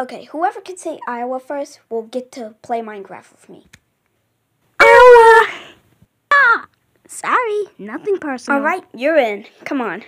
Okay, whoever can say Iowa first will get to play Minecraft with me. Iowa! Ah! Sorry, nothing personal. All right, you're in. Come on.